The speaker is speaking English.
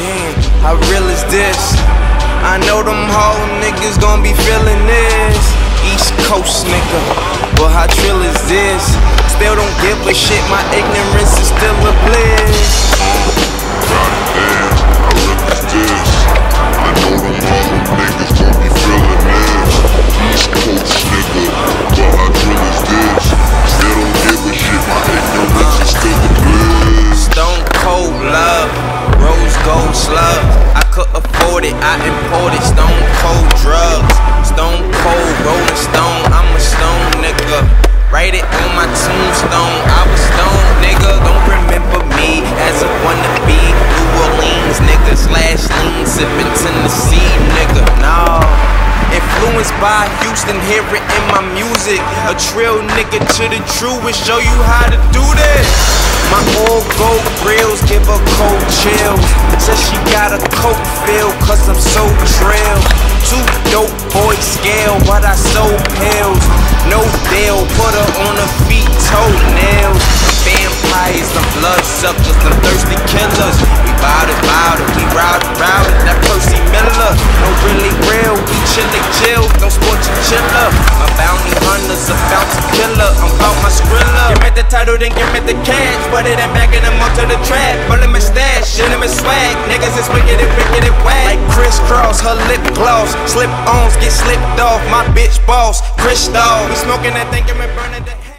damn, how real is this? I know them Harlem niggas gon' be feeling this. East Coast nigga, but how trill is this? Still don't give a shit, my ignorance it, I imported stone cold drugs. Stone cold rolling stone, I'm a stone nigga. Write it on my tombstone, I was stone nigga. Don't remember me as a wannabe New Orleans nigga slash lean sipping Tennessee nigga. No. Influenced by Houston, hear it in my music. A trill nigga to the truest, show you how to do this. My old gold grills give her cold chills. Says she got a coke feel, cause I'm so trill. Two dope boy scale, but I sold pills. No bail, put her on her feet, toenails. Vampires, blood suckers, them thirsty killers. We bout it, bout it, we route it. That Percy Miller, no really real, we chillin' chill, no sport chiller. My bounty title, then give me the cash. Put it in back and I'm onto the track. Full my stash, shit in my swag. Niggas is wicked and wicked and whack. Like crisscross, her lip gloss. Slip ons get slipped off. My bitch boss, Crystal. We smoking that thing and burning the